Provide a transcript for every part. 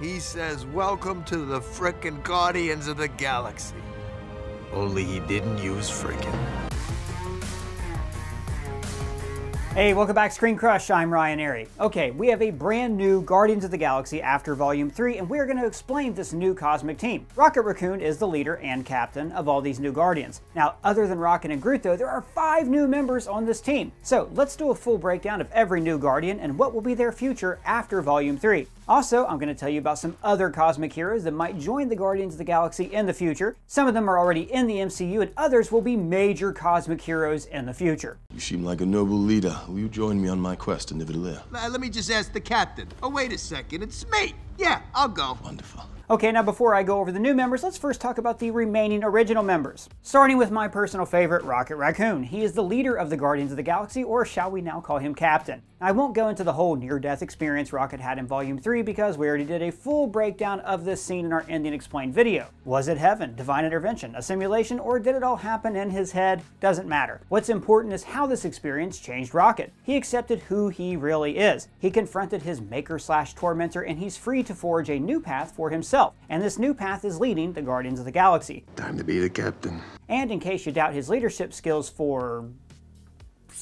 he says, Welcome to the frickin' Guardians of the Galaxy. Only he didn't use frickin'. Hey, welcome back ScreenCrush, I'm Ryan Arey. Okay, we have a brand new Guardians of the Galaxy after Volume 3, and we're going to explain this new cosmic team. Rocket Raccoon is the leader and captain of all these new Guardians. Now, other than Rocket and Groot though, there are five new members on this team. So let's do a full breakdown of every new Guardian and what will be their future after Volume 3. Also, I'm going to tell you about some other cosmic heroes that might join the Guardians of the Galaxy in the future. Some of them are already in the MCU, and others will be major cosmic heroes in the future. You seem like a noble leader. Will you join me on my quest to Nidavellir? Uh, let me just ask the captain. Oh, wait a second. It's me. Yeah, I'll go. Wonderful. Okay, now before I go over the new members, let's first talk about the remaining original members. Starting with my personal favorite, Rocket Raccoon. He is the leader of the Guardians of the Galaxy, or shall we now call him Captain. I won't go into the whole near-death experience Rocket had in Volume 3 because we already did a full breakdown of this scene in our Ending Explained video. Was it heaven, divine intervention, a simulation, or did it all happen in his head? Doesn't matter. What's important is how this experience changed Rocket. He accepted who he really is. He confronted his maker slash tormentor and he's free to forge a new path for himself. And this new path is leading the Guardians of the Galaxy. Time to be the captain. And in case you doubt his leadership skills for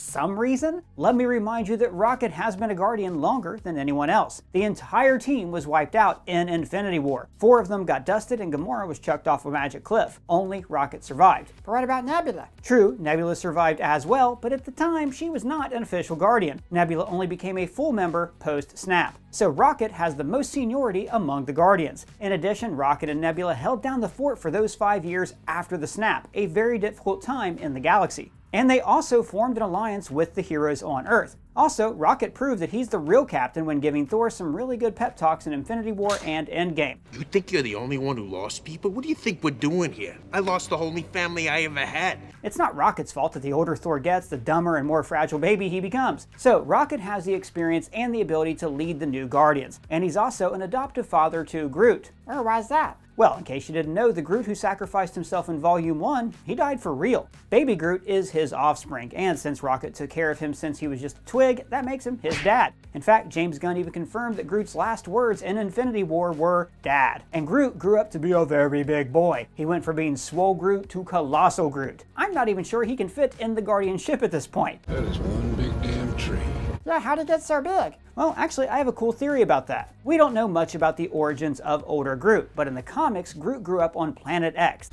some reason? Let me remind you that Rocket has been a Guardian longer than anyone else. The entire team was wiped out in Infinity War. Four of them got dusted and Gamora was chucked off a magic cliff. Only Rocket survived. But what about Nebula? True, Nebula survived as well, but at the time she was not an official Guardian. Nebula only became a full member post-snap. So Rocket has the most seniority among the Guardians. In addition, Rocket and Nebula held down the fort for those five years after the snap, a very difficult time in the galaxy. And they also formed an alliance with the heroes on Earth. Also, Rocket proved that he's the real captain when giving Thor some really good pep talks in Infinity War and Endgame. You think you're the only one who lost people? What do you think we're doing here? I lost the only family I ever had. It's not Rocket's fault that the older Thor gets, the dumber and more fragile baby he becomes. So, Rocket has the experience and the ability to lead the new Guardians. And he's also an adoptive father to Groot. Or why's that? Well, in case you didn't know, the Groot who sacrificed himself in Volume 1, he died for real. Baby Groot is his offspring, and since Rocket took care of him since he was just a twig, that makes him his dad. In fact, James Gunn even confirmed that Groot's last words in Infinity War were, Dad. And Groot grew up to be a very big boy. He went from being Swole Groot to Colossal Groot. I'm not even sure he can fit in the Guardian ship at this point. That is one big damn tree. Yeah, how did he get so big? Well, actually, I have a cool theory about that. We don't know much about the origins of older Groot, but in the comics, Groot grew up on Planet X.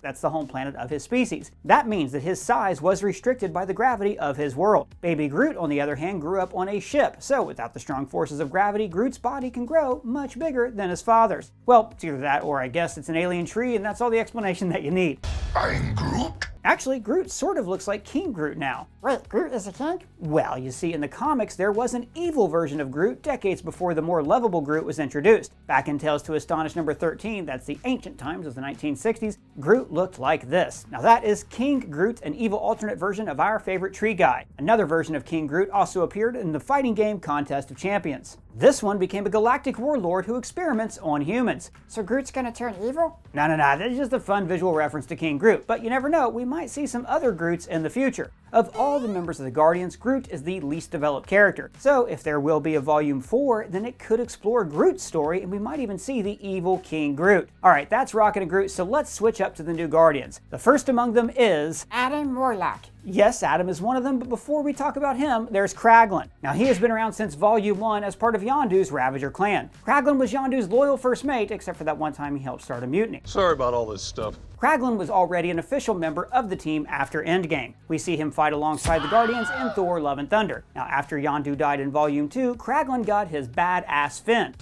That's the home planet of his species. That means that his size was restricted by the gravity of his world. Baby Groot, on the other hand, grew up on a ship, so without the strong forces of gravity, Groot's body can grow much bigger than his father's. Well, it's either that or I guess it's an alien tree and that's all the explanation that you need. I'm Groot. Actually, Groot sort of looks like King Groot now. Wait, Groot is a king? Well, you see, in the comics, there was an evil version of Groot decades before the more lovable Groot was introduced. Back in Tales to Astonish number 13, that's the ancient times of the 1960s, Groot looked like this. Now that is King Groot, an evil alternate version of our favorite tree guy. Another version of King Groot also appeared in the fighting game Contest of Champions. This one became a galactic warlord who experiments on humans. So Groot's gonna turn evil? No, no, no, that's just a fun visual reference to King Groot, but you never know, we might see some other Groots in the future. Of all the members of the Guardians, Groot is the least developed character. So if there will be a Volume 4, then it could explore Groot's story and we might even see the evil King Groot. Alright, that's Rocket and Groot, so let's switch up to the new Guardians. The first among them is... Adam Warlock. Yes, Adam is one of them, but before we talk about him, there's Kraglin. Now, he has been around since Volume 1 as part of Yondu's Ravager clan. Kraglin was Yondu's loyal first mate, except for that one time he helped start a mutiny. Sorry about all this stuff. Kraglin was already an official member of the team after Endgame. We see him fight alongside the Guardians in Thor Love and Thunder. Now, after Yondu died in Volume 2, Kraglin got his badass fin.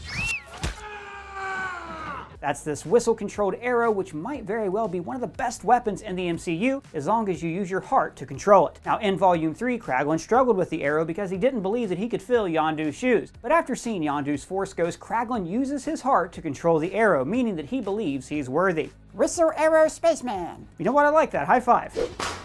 That's this whistle-controlled arrow, which might very well be one of the best weapons in the MCU, as long as you use your heart to control it. Now, in Volume 3, Kraglin struggled with the arrow because he didn't believe that he could fill Yondu's shoes. But after seeing Yondu's Force Ghost, Kraglin uses his heart to control the arrow, meaning that he believes he's worthy. Whistle Arrow Spaceman. You know what? I like that. High five.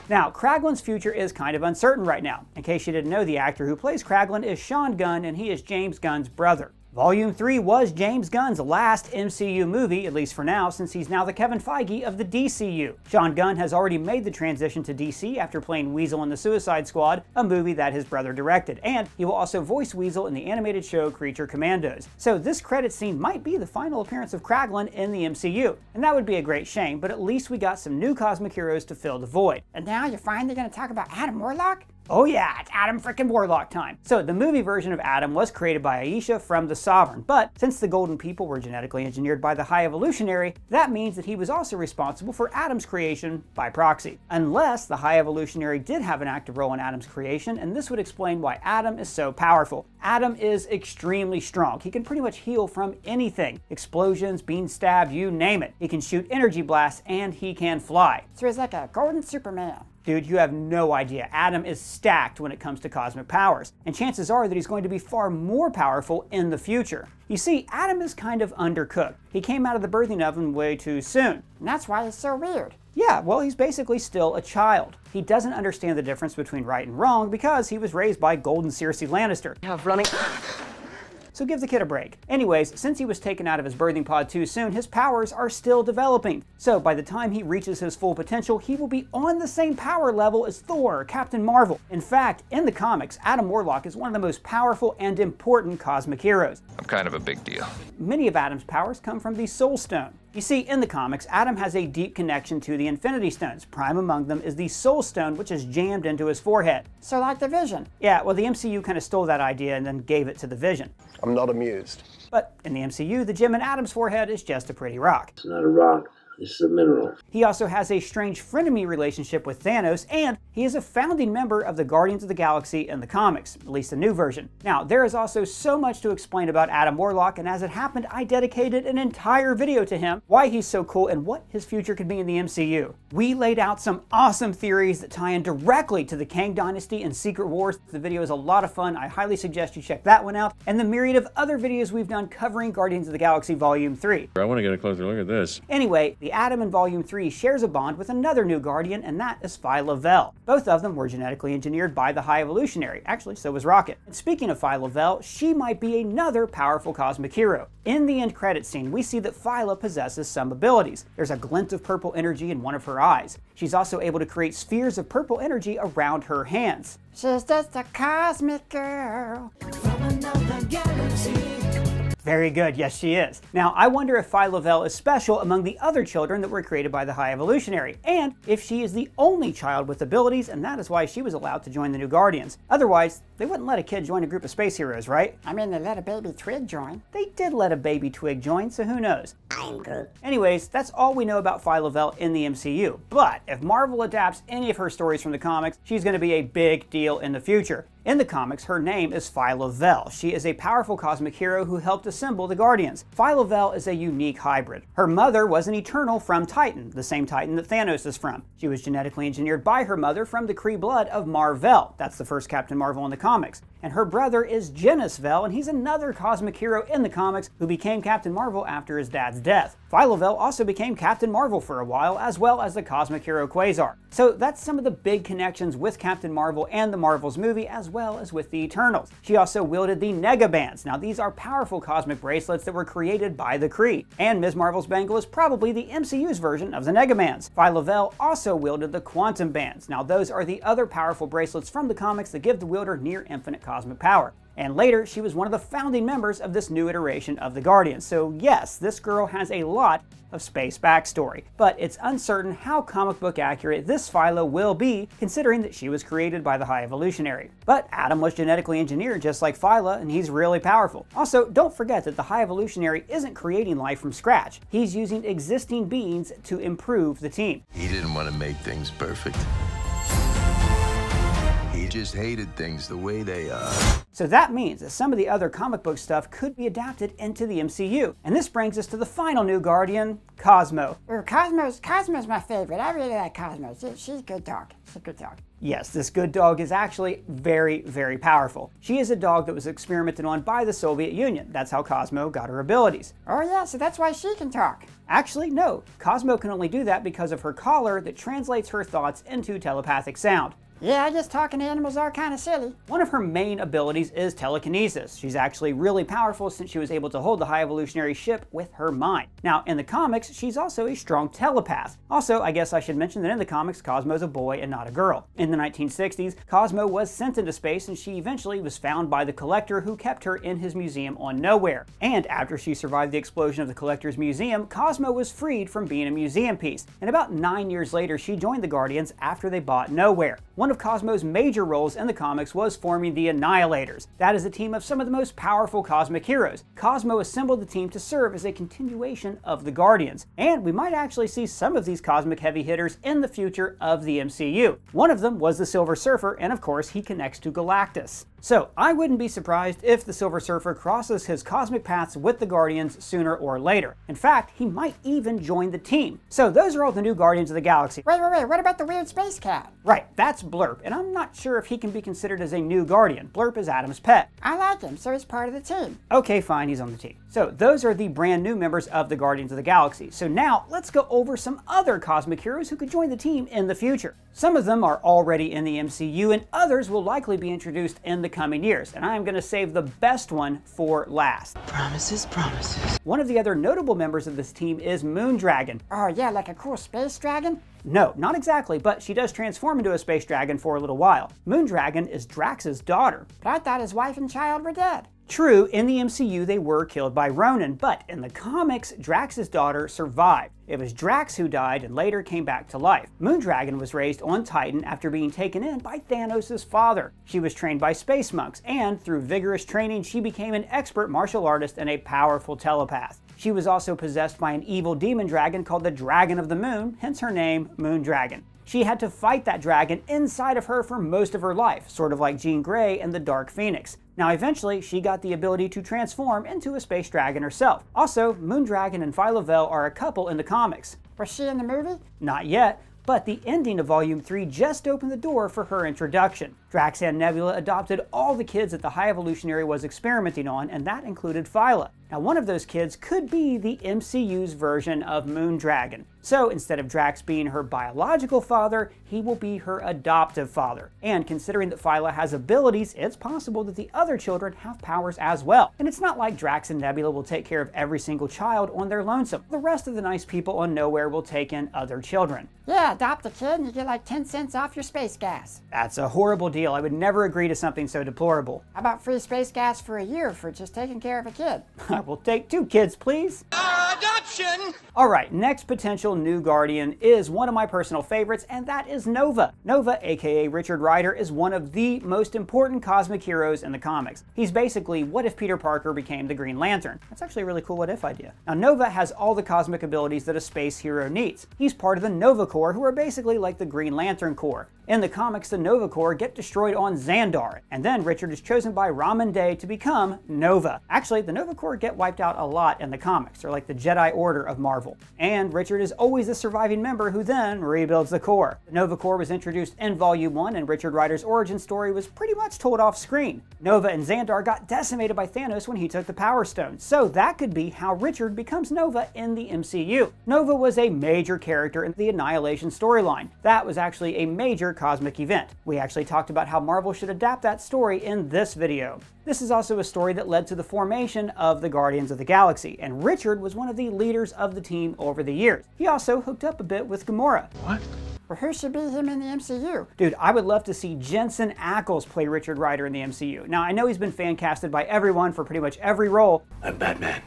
Now, Kraglin's future is kind of uncertain right now. In case you didn't know, the actor who plays Kraglin is Sean Gunn, and he is James Gunn's brother. Volume 3 was James Gunn's last MCU movie, at least for now, since he's now the Kevin Feige of the DCU. Sean Gunn has already made the transition to DC after playing Weasel in The Suicide Squad, a movie that his brother directed, and he will also voice Weasel in the animated show Creature Commandos. So this credit scene might be the final appearance of Kraglin in the MCU, and that would be a great shame, but at least we got some new cosmic heroes to fill the void. And now you're finally gonna talk about Adam Warlock? Oh yeah, it's Adam frickin' Warlock time. So the movie version of Adam was created by Ayesha from the Sovereign, but since the Golden People were genetically engineered by the High Evolutionary, that means that he was also responsible for Adam's creation by proxy. Unless the High Evolutionary did have an active role in Adam's creation, and this would explain why Adam is so powerful. Adam is extremely strong. He can pretty much heal from anything. Explosions, being stabbed, you name it. He can shoot energy blasts, and he can fly. So he's like a golden Superman. Dude, you have no idea. Adam is stacked when it comes to cosmic powers, and chances are that he's going to be far more powerful in the future. You see, Adam is kind of undercooked. He came out of the birthing oven way too soon. And that's why he's so weird. Yeah, well, he's basically still a child. He doesn't understand the difference between right and wrong because he was raised by Golden Cersei Lannister. Have running. So give the kid a break. Anyways, since he was taken out of his birthing pod too soon, his powers are still developing. So by the time he reaches his full potential, he will be on the same power level as Thor or Captain Marvel. In fact, in the comics, Adam Warlock is one of the most powerful and important cosmic heroes. I'm kind of a big deal. Many of Adam's powers come from the Soul Stone. You see, in the comics, Adam has a deep connection to the Infinity Stones. Prime among them is the Soul Stone, which is jammed into his forehead. So like the Vision. Yeah, well, the MCU kind of stole that idea and then gave it to the Vision. I'm not amused. But in the MCU, the gem in Adam's forehead is just a pretty rock. It's not a rock. This is a mineral. He also has a strange frenemy relationship with Thanos, and he is a founding member of the Guardians of the Galaxy in the comics, at least the new version. Now, there is also so much to explain about Adam Warlock, and as it happened, I dedicated an entire video to him, why he's so cool, and what his future could be in the MCU. We laid out some awesome theories that tie in directly to the Kang Dynasty and Secret Wars. The video is a lot of fun. I highly suggest you check that one out, and the myriad of other videos we've done covering Guardians of the Galaxy Volume 3. I want to get a closer look at this. Anyway, the Adam in Volume 3 shares a bond with another new Guardian, and that is Phyla Vell. Both of them were genetically engineered by the High Evolutionary. Actually, so was Rocket. And speaking of Phyla Vell, she might be another powerful cosmic hero. In the end credit scene, we see that Phyla possesses some abilities. There's a glint of purple energy in one of her eyes. She's also able to create spheres of purple energy around her hands. She's just a cosmic girl. Very good, yes she is. Now, I wonder if Vell is special among the other children that were created by the High Evolutionary, and if she is the only child with abilities, and that is why she was allowed to join the New Guardians. Otherwise, they wouldn't let a kid join a group of space heroes, right? I mean, they let a baby twig join. They did let a baby twig join, so who knows? I'm good. Anyways, that's all we know about Vell in the MCU, but if Marvel adapts any of her stories from the comics, she's going to be a big deal in the future. In the comics, her name is Phyla Vell. She is a powerful cosmic hero who helped assemble the Guardians. Phyla Vell is a unique hybrid. Her mother was an Eternal from Titan, the same Titan that Thanos is from. She was genetically engineered by her mother from the Kree blood of Mar-Vell. That's the first Captain Marvel in the comics. And her brother is Genis Vell, and he's another cosmic hero in the comics who became Captain Marvel after his dad's death. Phyla Vell also became Captain Marvel for a while, as well as the cosmic hero Quasar. So that's some of the big connections with Captain Marvel and the Marvels movie, as well as with the Eternals. She also wielded the Negabands. Now these are powerful cosmic bracelets that were created by the Kree. And Ms. Marvel's bangle is probably the MCU's version of the Negabands. Phyla Vell also wielded the Quantum Bands. Now those are the other powerful bracelets from the comics that give the wielder near infinite cosmic power. And later, she was one of the founding members of this new iteration of the Guardians. So yes, this girl has a lot of space backstory, but it's uncertain how comic book accurate this Phyla will be, considering that she was created by the High Evolutionary. But Adam was genetically engineered just like Phyla, and he's really powerful. Also, don't forget that the High Evolutionary isn't creating life from scratch. He's using existing beings to improve the team. He didn't want to make things perfect. He just hated things the way they are. So that means that some of the other comic book stuff could be adapted into the MCU. And this brings us to the final new Guardian, Cosmo. Ooh, Cosmo's, Cosmo's my favorite. I really like Cosmo. She, she's a good dog. She's a good dog. Yes, this good dog is actually very, very powerful. She is a dog that was experimented on by the Soviet Union. That's how Cosmo got her abilities. Oh yeah, so that's why she can talk. Actually, no. Cosmo can only do that because of her collar that translates her thoughts into telepathic sound. Yeah, I guess talking to animals are kind of silly. One of her main abilities is telekinesis. She's actually really powerful since she was able to hold the High Evolutionary ship with her mind. Now, in the comics, she's also a strong telepath. Also, I guess I should mention that in the comics, Cosmo's a boy and not a girl. In the 1960s, Cosmo was sent into space and she eventually was found by the Collector who kept her in his museum on Knowhere. And after she survived the explosion of the Collector's museum, Cosmo was freed from being a museum piece. And about nine years later, she joined the Guardians after they bought Knowhere. One of Cosmo's major roles in the comics was forming the Annihilators. That is a team of some of the most powerful cosmic heroes. Cosmo assembled the team to serve as a continuation of the Guardians. And we might actually see some of these cosmic heavy hitters in the future of the MCU. One of them was the Silver Surfer, and of course he connects to Galactus. So I wouldn't be surprised if the Silver Surfer crosses his cosmic paths with the Guardians sooner or later. In fact, he might even join the team. So those are all the new Guardians of the Galaxy. Wait, wait, wait, what about the weird space cat? Right, that's Blurp, and I'm not sure if he can be considered as a new Guardian. Blurp is Adam's pet. I like him, so he's part of the team. Okay, fine, he's on the team. So those are the brand new members of the Guardians of the Galaxy. So now let's go over some other cosmic heroes who could join the team in the future. Some of them are already in the MCU and others will likely be introduced in the coming years. And I'm going to save the best one for last. Promises, promises. One of the other notable members of this team is Moondragon. Oh yeah, like a cool space dragon? No, not exactly, but she does transform into a space dragon for a little while. Moondragon is Drax's daughter. But I thought his wife and child were dead. True, in the MCU they were killed by Ronan, but in the comics, Drax's daughter survived. It was Drax who died and later came back to life. Moondragon was raised on Titan after being taken in by Thanos' father. She was trained by space monks, and through vigorous training, she became an expert martial artist and a powerful telepath. She was also possessed by an evil demon dragon called the Dragon of the Moon, hence her name, Moondragon. She had to fight that dragon inside of her for most of her life, sort of like Jean Grey in The Dark Phoenix. Now, eventually, she got the ability to transform into a space dragon herself. Also, Moondragon and Phyla-Vell are a couple in the comics. Was she in the movie? Not yet, but the ending of Volume 3 just opened the door for her introduction. Drax and Nebula adopted all the kids that the High Evolutionary was experimenting on, and that included Phyla. Now, one of those kids could be the MCU's version of Moondragon. So instead of Drax being her biological father, he will be her adoptive father. And considering that Phyla has abilities, it's possible that the other children have powers as well. And it's not like Drax and Nebula will take care of every single child on their lonesome. The rest of the nice people on Knowhere will take in other children. Yeah, adopt a kid and you get like 10 cents off your space gas. That's a horrible deal. I would never agree to something so deplorable. How about free space gas for a year for just taking care of a kid? I will take two kids, please. Adoption! All right, next potential new Guardian is one of my personal favorites, and that is Nova. Nova, aka Richard Rider, is one of the most important cosmic heroes in the comics. He's basically what if Peter Parker became the Green Lantern? That's actually a really cool what if idea. Now, Nova has all the cosmic abilities that a space hero needs. He's part of the Nova Corps, who are basically like the Green Lantern Corps. In the comics, the Nova Corps get destroyed on Xandar, and then Richard is chosen by Rhomann Dey to become Nova. Actually, the Nova Corps get wiped out a lot in the comics. They're like the Jedi Order of Marvel. And Richard is always the surviving member who then rebuilds the Corps. The Nova Corps was introduced in Volume 1, and Richard Rider's origin story was pretty much told off screen. Nova and Xandar got decimated by Thanos when he took the Power Stone, so that could be how Richard becomes Nova in the MCU. Nova was a major character in the Annihilation storyline. That was actually a major cosmic event. We actually talked about how Marvel should adapt that story in this video. This is also a story that led to the formation of the Guardians of the Galaxy, and Richard was one of the leaders of the team over the years. He also hooked up a bit with Gamora. What? Well, who should be him in the MCU? Dude, I would love to see Jensen Ackles play Richard Rider in the MCU. Now, I know he's been fan casted by everyone for pretty much every role, I'm Batman.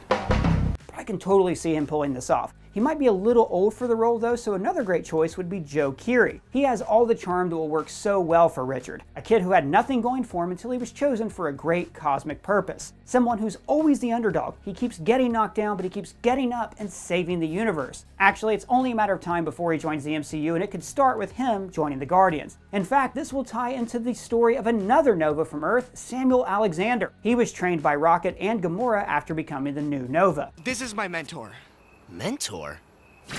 I can totally see him pulling this off. He might be a little old for the role though, so another great choice would be Joe Keery. He has all the charm that will work so well for Richard. A kid who had nothing going for him until he was chosen for a great cosmic purpose. Someone who's always the underdog. He keeps getting knocked down, but he keeps getting up and saving the universe. Actually, it's only a matter of time before he joins the MCU, and it could start with him joining the Guardians. In fact, this will tie into the story of another Nova from Earth, Samuel Alexander. He was trained by Rocket and Gamora after becoming the new Nova. This is my mentor. Mentor?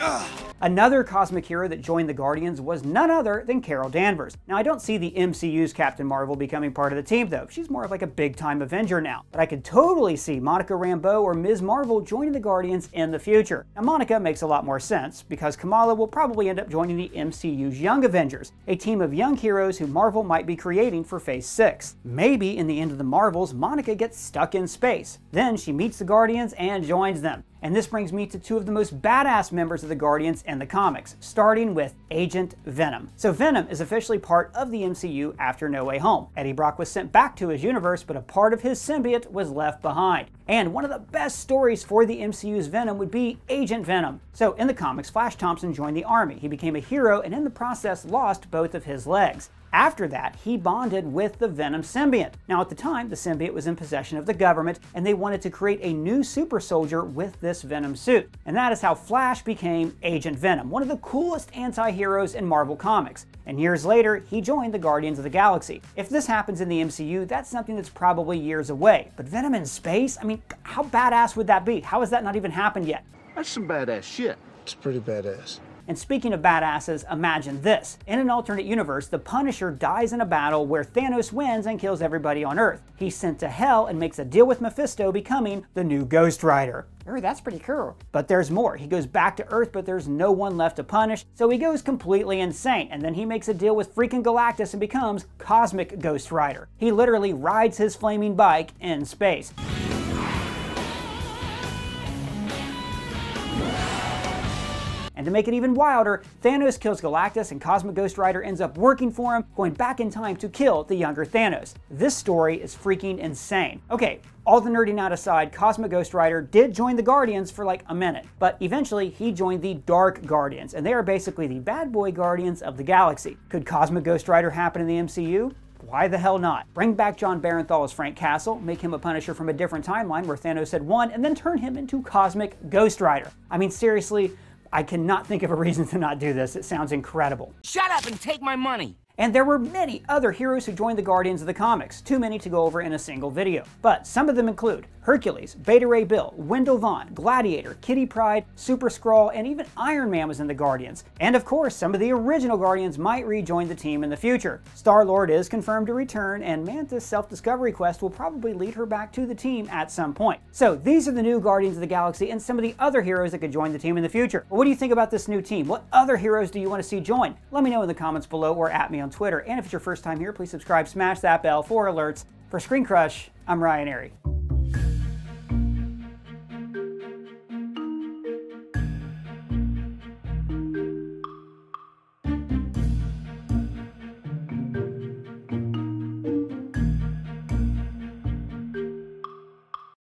Ah! Another cosmic hero that joined the Guardians was none other than Carol Danvers. Now, I don't see the MCU's Captain Marvel becoming part of the team, though. She's more of like a big time Avenger now. But I could totally see Monica Rambeau or Ms. Marvel joining the Guardians in the future. Now, Monica makes a lot more sense because Kamala will probably end up joining the MCU's Young Avengers, a team of young heroes who Marvel might be creating for Phase 6. Maybe in the end of the Marvels, Monica gets stuck in space. Then she meets the Guardians and joins them. And this brings me to two of the most badass members of the Guardians in the comics, starting with Agent Venom. So Venom is officially part of the MCU after No Way Home. Eddie Brock was sent back to his universe, but a part of his symbiote was left behind. And one of the best stories for the MCU's Venom would be Agent Venom. So in the comics, Flash Thompson joined the army. He became a hero and in the process lost both of his legs. After that, he bonded with the Venom symbiote. Now, at the time, the symbiote was in possession of the government, and they wanted to create a new super soldier with this Venom suit. And that is how Flash became Agent Venom, one of the coolest anti heroes in Marvel Comics. And years later, he joined the Guardians of the Galaxy. If this happens in the MCU, that's something that's probably years away. But Venom in space? I mean, how badass would that be? How has that not even happened yet? That's some badass shit. It's pretty badass. And speaking of badasses, imagine this. In an alternate universe, the Punisher dies in a battle where Thanos wins and kills everybody on Earth. He's sent to Hell and makes a deal with Mephisto, becoming the new Ghost Rider. Ooh, that's pretty cool. But there's more. He goes back to Earth, but there's no one left to punish, so he goes completely insane, and then he makes a deal with freaking Galactus and becomes Cosmic Ghost Rider. He literally rides his flaming bike in space. To make it even wilder, Thanos kills Galactus and Cosmic Ghost Rider ends up working for him, going back in time to kill the younger Thanos. This story is freaking insane. Okay, all the nerding out aside, Cosmic Ghost Rider did join the Guardians for like a minute, but eventually he joined the Dark Guardians, and they are basically the bad boy Guardians of the galaxy. Could Cosmic Ghost Rider happen in the MCU? Why the hell not? Bring back Jon Bernthal as Frank Castle, make him a Punisher from a different timeline where Thanos had won, and then turn him into Cosmic Ghost Rider. I mean, seriously, I cannot think of a reason to not do this. It sounds incredible. Shut up and take my money. And there were many other heroes who joined the Guardians of the comics, too many to go over in a single video. But some of them include Hercules, Beta Ray Bill, Wendell Vaughn, Gladiator, Kitty Pryde, Super Skrull, and even Iron Man was in the Guardians. And of course, some of the original Guardians might rejoin the team in the future. Star-Lord is confirmed to return, and Mantis' self-discovery quest will probably lead her back to the team at some point. So these are the new Guardians of the Galaxy and some of the other heroes that could join the team in the future. What do you think about this new team? What other heroes do you want to see join? Let me know in the comments below or at me on Twitter. And if it's your first time here, please subscribe, smash that bell for alerts. For ScreenCrush, I'm Ryan Arey.